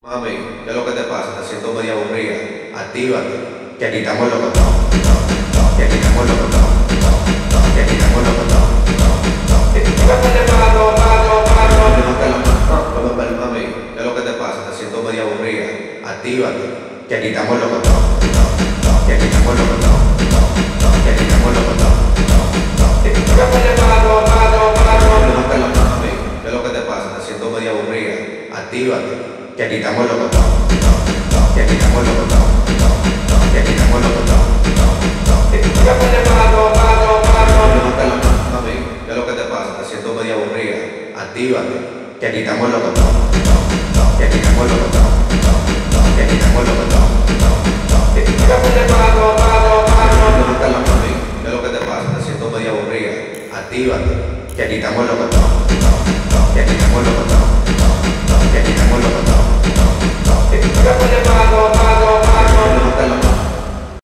Mami, ¿qué es lo que te pasa? Te siento medio aburrida. Actívate, que aquí estamos locos. Que. Que ver, mami, ¿qué es lo que te pasa? Te siento. Actívate, que aquí estamos. Que. Que aquí estamos locos. Levanta la mano, mami, ¿qué es lo que te pasa? Te siento aburrida. Actívate, que aquí estamos locos. Que aquí estamos locos. Que aquí estamos locos. Levanta la mano, mami, ¿qué es lo que te pasa? Te siento medio aburrida. Actívate, que aquí estamos locos. Que aquí estamos locos. Que aquí estamos locos. Levanta la mano, mami, ¿qué es lo que te pasa? Te siento medio aburrida. Actívate, que aquí estamos estamos locos.